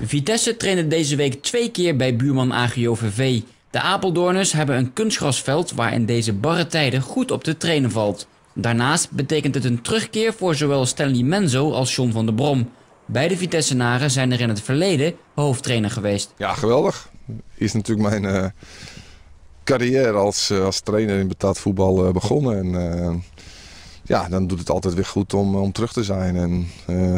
Vitesse trainde deze week twee keer bij buurman AGOVV. De Apeldoorners hebben een kunstgrasveld waar in deze barre tijden goed op te trainen valt. Daarnaast betekent het een terugkeer voor zowel Stanley Menzo als John van der Brom. Beide Vitessenaren zijn er in het verleden hoofdtrainer geweest. Ja, geweldig. Is natuurlijk mijn uh, carrière als, uh, als trainer in betaald voetbal uh, begonnen. En, ja, dan doet het altijd weer goed om, om terug te zijn. En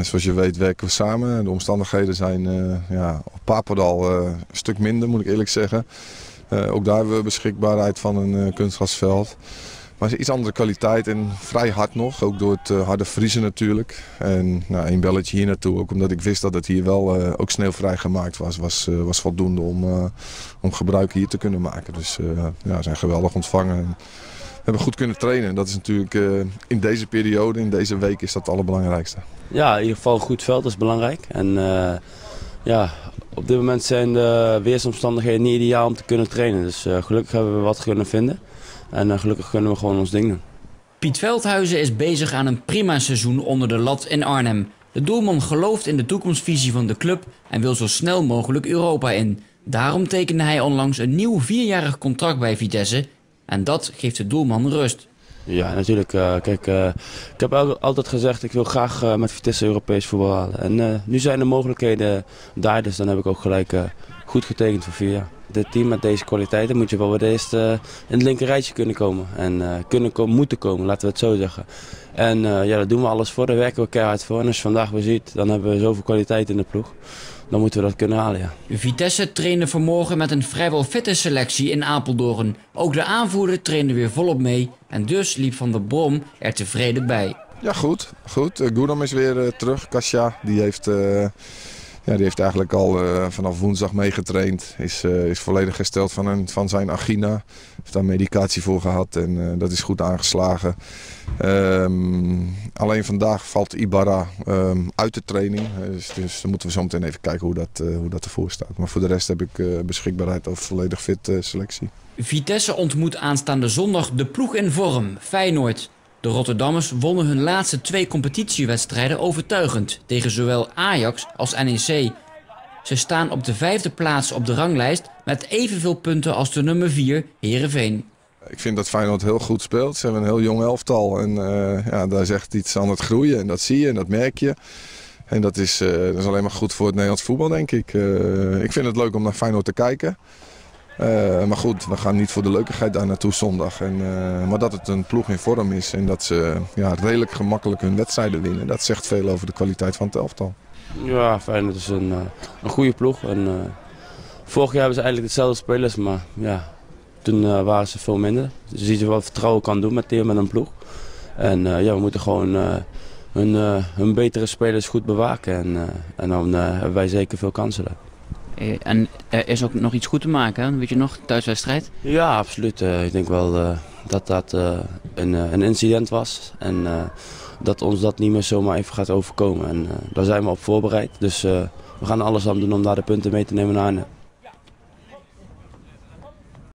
zoals je weet werken we samen. De omstandigheden zijn ja, op Papendal een stuk minder, moet ik eerlijk zeggen. ook daar hebben we beschikbaarheid van een kunstgrasveld. Maar iets andere kwaliteit en vrij hard nog. Ook door het harde vriezen natuurlijk. En nou, een belletje hier naartoe. Ook omdat ik wist dat het hier wel ook sneeuwvrij gemaakt was. Was, was voldoende om, om gebruik hier te kunnen maken. Dus ja, zijn geweldig ontvangen. Hebben goed kunnen trainen. En dat is natuurlijk in deze periode, in deze week, is dat het allerbelangrijkste. Ja, in ieder geval goed veld is belangrijk. En ja, op dit moment zijn de weersomstandigheden niet ideaal om te kunnen trainen. Dus gelukkig hebben we wat kunnen vinden. En uh, gelukkig kunnen we gewoon ons ding doen. Piet Veldhuizen is bezig aan een prima seizoen onder de lat in Arnhem. De doelman gelooft in de toekomstvisie van de club en wil zo snel mogelijk Europa in. Daarom tekende hij onlangs een nieuw vierjarig contract bij Vitesse. En dat geeft de doelman rust. Ja, natuurlijk. Uh, kijk, uh, ik heb altijd gezegd, ik wil graag uh, met Vitesse Europees voetbal halen. En nu zijn de mogelijkheden daar, dus dan heb ik ook gelijk goed getekend voor vier. Dit team met deze kwaliteiten moet je wel de eerste in het linker rijtje kunnen komen. En kunnen komen, moeten komen, laten we het zo zeggen. En ja, daar doen we alles voor, daar werken we keihard voor. En als je vandaag weer ziet, dan hebben we zoveel kwaliteit in de ploeg dan moeten we dat kunnen halen. Ja. Vitesse trainde vanmorgen met een vrijwel fitte selectie in Apeldoorn. Ook de aanvoerder trainde weer volop mee en dus liep Van der Brom er tevreden bij. Ja, goed. goed. Uh, is weer uh, terug. Kasia, die heeft... Uh... Ja, die heeft eigenlijk al uh, vanaf woensdag meegetraind. Is, uh, is volledig hersteld van, een, van zijn angina. Heeft daar medicatie voor gehad en uh, dat is goed aangeslagen. Um, alleen vandaag valt Ibarra um, uit de training. Dus, dus, dan moeten we zo meteen even kijken hoe dat, hoe dat ervoor staat. Maar voor de rest heb ik beschikbaarheid over volledig fit selectie. Vitesse ontmoet aanstaande zondag de ploeg in vorm, Feyenoord. De Rotterdammers wonnen hun laatste twee competitiewedstrijden overtuigend tegen zowel Ajax als NEC. Ze staan op de vijfde plaats op de ranglijst met evenveel punten als de nummer 4 Heerenveen. Ik vind dat Feyenoord heel goed speelt. Ze hebben een heel jong elftal en uh, ja, daar is echt iets aan het groeien en dat zie je en dat merk je. En dat is, uh, dat is alleen maar goed voor het Nederlands voetbal denk ik. Uh, ik vind het leuk om naar Feyenoord te kijken. Uh, maar goed, we gaan niet voor de leukigheid daar naartoe zondag. En, uh, maar dat het een ploeg in vorm is en dat ze ja, redelijk gemakkelijk hun wedstrijden winnen. Dat zegt veel over de kwaliteit van het elftal. Ja, fijn. Het is een, uh, een goede ploeg. En, vorig jaar hebben ze eigenlijk dezelfde spelers, maar ja, toen waren ze veel minder. Dus je ziet wat vertrouwen kan doen met, met een ploeg. En ja, we moeten gewoon hun, hun betere spelers goed bewaken. En, en dan hebben wij zeker veel kansen daar. Eh, en er is ook nog iets goed te maken, weet je nog, thuiswedstrijd? Ja, absoluut. Uh, ik denk wel uh, dat dat een, een, incident was. En dat ons dat niet meer zomaar even gaat overkomen. En daar zijn we op voorbereid. Dus we gaan alles aan doen om daar de punten mee te nemen naar.